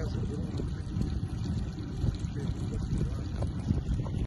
Gracias.